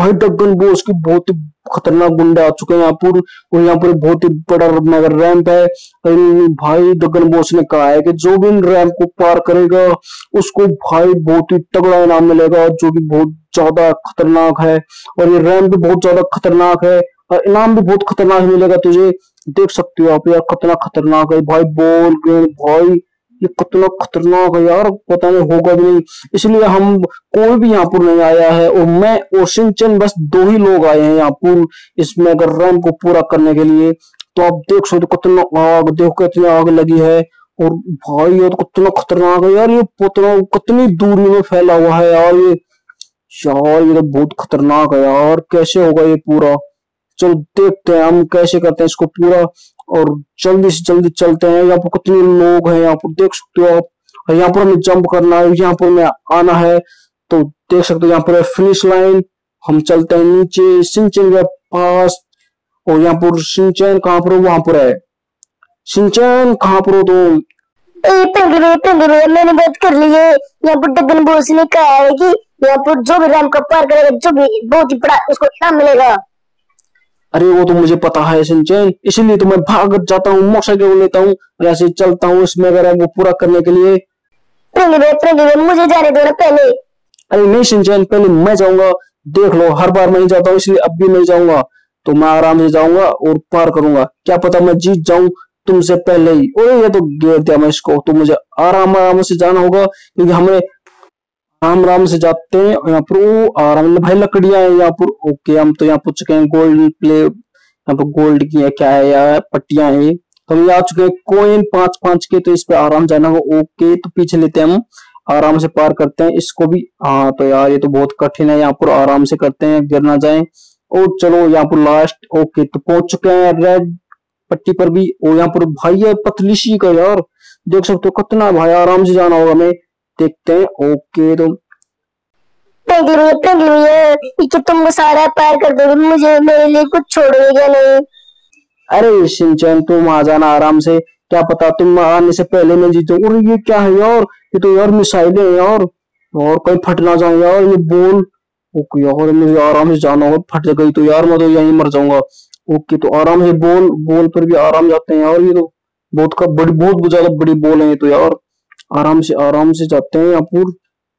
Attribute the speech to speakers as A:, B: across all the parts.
A: भाई डगन बोस की बहुत ही खतरनाक गुंडे आ चुके हैं यहाँ पर। और यहाँ पर बहुत ही बड़ा मगर रैंप है। भाई डगन बोस ने कहा है कि जो भी इन रैंप को पार करेगा, उसको भाई बहुत ही तगड़ा इनाम मिलेगा जो कि बहुत ज़्यादा खतरनाक है। और ये रैंप भी बहुत ज़्यादा खतरनाक है और इनाम भी बहुत खतरनाक मिलेगा तुझे। देख सकते हो आप यार कितना खतरनाक है। भाई बोल गए भाई ये कितना खतरनाक है यार, पता नहीं होगा भी नहीं। इसलिए हम कोई भी यहाँ पर नहीं आया है और मैं और सिंचन बस दो ही लोग आए हैं यहाँ पर इसमें अगर रन को पूरा करने के लिए। तो आप देख सकते कितना आग, देखो कितनी आग लगी है। और भाई, ये तो कितना खतरनाक है यार, ये कितना कितनी दूरी में फैला हुआ है यार ये। यार, ये तो बहुत खतरनाक है यार, कैसे होगा ये पूरा? चलो देखते हैं हम कैसे करते हैं इसको पूरा। और जल्दी से जल्दी चलते हैं। यहाँ पर कितने लोग हैं, यहाँ पर देख सकते हो आप। यहाँ पर हमें जंप करना है, यहाँ पर हमें आना है। तो देख सकते हो यहाँ पर फिनिश लाइन हम चलते हैं नीचे सिंचन के पास। और यहाँ पर सिंचन कहाँ पर वहाँ पर है। सिंचन कहाँ पर हो तो
B: मैंने बात कर ली है। यहाँ पर डगन बोस ने कहा है कि यहाँ पर जो भी राम का पार करेगा, जो भी बहुत ही बड़ा उसको इनाम मिलेगा।
A: अरे वो तो मुझे पता है सिंचन। इसीलिए तो मैं भाग जाता हूँ मोटरसाइकिल लेता हूँ और ऐसे चलता हूँ इसमें अगर वो पूरा करने के लिए।
B: मुझे जाने दो ना पहले।
A: अरे नहीं सिंचन पहले मैं जाऊँगा। देख लो हर बार मैं जाता हूँ इसलिए अब भी नहीं जाऊँगा। तो मैं आराम से जाऊँगा और पार करूँगा। क्या पता मैं जीत जाऊँ तुमसे पहले ही। ओए ये तो गिर दिया मैं इसको। तो मुझे आराम आराम से जाना होगा क्योंकि हमें आराम आराम से जाते हैं यहाँ पर आराम भाई लकड़ियाँ है यहाँ पर। ओके, हम तो यहाँ पूछ चुके हैं गोल्ड प्ले यहाँ पर गोल्ड की है, क्या है यार पट्टियाँ हैं। तो हम ये आ चुके हैं कोइन पाँच पाँच के तो इस पे आराम जाना होगा। ओके तो पीछे लेते हैं हम, आराम से पार करते हैं। इसको भी हाँ तो यार ये तो बहुत कठिन है, यहाँ पर आराम से करते हैं, गिर ना जाए। ओ चलो, यहाँ पर लास्ट ओके तो पहुँच चुके हैं रेड पट्टी पर भी। और यहाँ पर भाई है पतली सी का यार, देख सकते हो कितना भाई, आराम से जाना होगा हमें। देखते हैं। ओके तो
B: तुम सारा पार कर दोगे मुझे मेरे लिए कुछ छोड़ोगे नहीं?
A: अरे सिंचन तुम आ जाना आराम से। क्या पता तुम आने से पहले मैं जीतो। और ये क्या है यार? ये तो यार मिसाइलें हैं यार। और कहीं फट ना जाए यार ये बोल। ओके यार मुझे आराम से जाना होगा फट गई तो यार मैं तो यहीं मर जाऊँगा। ओके तो आराम से बोल। बोल पर भी आराम जाते हैं यार ये तो बहुत का बड़ी बहुत ज़्यादा बड़ी बोल है ये तो यार। आराम से आराम से जाते हैं यहाँ पर।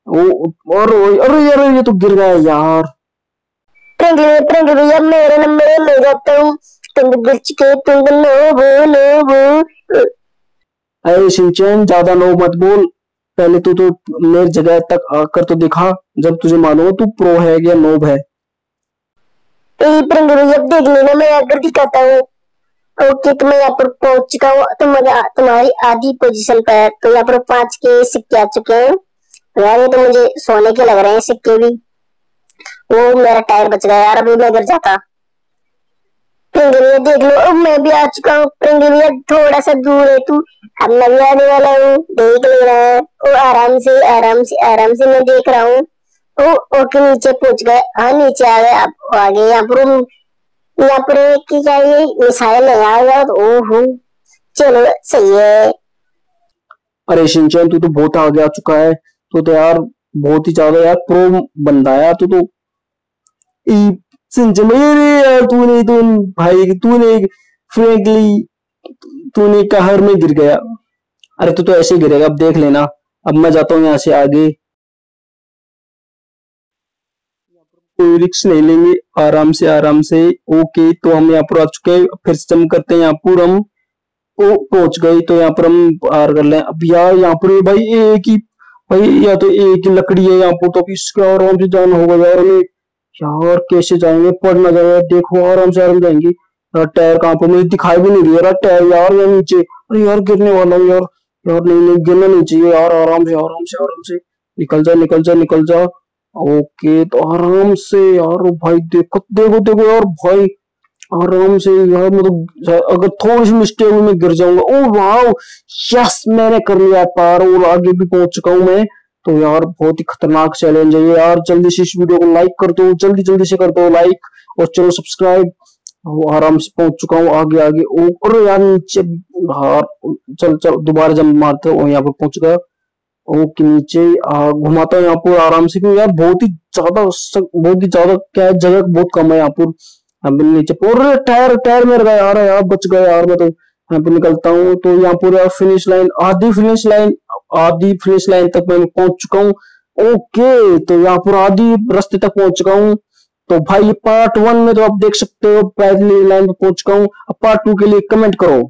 A: और अरे यार ये तो गिर गया यार।
B: भैया मेरे नंबर ले जाता हूँ। तुम गिर चुके तुम नो वो
A: अरे सिंचन ज़्यादा नो मत बोल। पहले तू तो मेरी जगह तक आकर तो दिखा। जब तुझे मालूम हो तू प्रो है या नोब है।
B: भैया देख लेना मैं आकर दिखाता हूँ। ओके तो मैं यहाँ पर पहुँच चुका हूँ। तो मेरा तुम्हारी आधी पोजीशन पर है। तो यहाँ पर पाँच के सिक्के आ चुके हैं। यार, ये तो मुझे सोने के लग रहे हैं सिक्के भी। वो मेरा टायर बच गया यार, अभी मैं गिर जाता। देख लो, अब मैं भी आ चुका हूँ। भैया थोड़ा सा दूर है तू। अब मैं भी आने वाला हूँ। देख ले रहा है। वो आराम से आराम से आराम से मैं देख रहा हूँ। ओ, ओके, नीचे पहुँच गए। हाँ नीचे आ गए। अब आगे यहाँ पर यहाँ पर की ये मिसाइल है यार ओहो, चलो, सही है।
A: अरे शिनचैन, तू तो बहुत आगे आ चुका है। तो तो यार बहुत ही ज़्यादा यार प्रो बंदा है तू तो। सिंचन मेरे यार, तूने तो भाई, तूने फ्रेंकली तूने कहर में गिर गया। अरे तू तो ऐसे गिरेगा, अब देख लेना। अब मैं जाता हूँ यहाँ से आगे। कोई रिक्स नहीं लेंगे, आराम से आराम से। ओके तो हम यहाँ पर आ चुके हैं। फिर से जम करते हैं यहाँ पर, हम ओ, पहुँच गए। तो यहाँ पर हम पार कर लें। अब यार, यहाँ पर भाई एक ही, भाई, या तो एक ही लकड़ी है यहाँ पर तो इसके आराम से जाना होगा यार हमें। यार, कैसे जाएँगे? पढ़ ना जाए देखो, आराम से, आराम जाएँगे। यार, टायर कहाँ पर? मुझे दिखाई भी नहीं यार टायर यार यार नीचे। अरे यार, गिरने वाला हूँ यार। यार, नहीं नहीं, गिरना नहीं चाहिए यार। आराम से आराम से आराम से। निकल जा निकल जा निकल जा। ओके तो आराम से यार भाई, देखो देखो देखो यार भाई, आराम से यार मतलब अगर थोड़ी सी मिस्टेक में गिर जाऊँगा। ओ वाह यस मैंने कर लिया पार, और आगे भी पहुँच चुका हूँ मैं। तो यार, बहुत ही खतरनाक चैलेंज है यार। जल्दी से इस वीडियो को लाइक कर दो, जल्दी जल्दी से कर दो लाइक और चलो सब्सक्राइब आराम से पहुँच चुका हूँ, आगे आगे और यार, नीचे, हार, चल चल, दोबारा जब मारते हो यहाँ पे पहुँच गया। ओके नीचे घुमाता हूँ यहाँ पर आराम से, क्योंकि यार बहुत ही ज़्यादा बहुत ही ज़्यादा क्या है, जगह बहुत कम है यहाँ पर। नीचे टायर टायर मेरे गया यार यार बच गया यार मैं तो। यहाँ पे निकलता हूँ तो यहाँ पर फिनिश लाइन आधी फिनिश लाइन आधी फिनिश लाइन तक मैं पहुँच चुका हूँ। ओके तो यहाँ पर आधी रास्ते तक पहुँच चुका हूँ। तो भाई पार्ट वन में तो आप देख सकते हो, पहली लाइन पे पहुँच चुका हूँ। पार्ट टू के लिए कमेंट करो।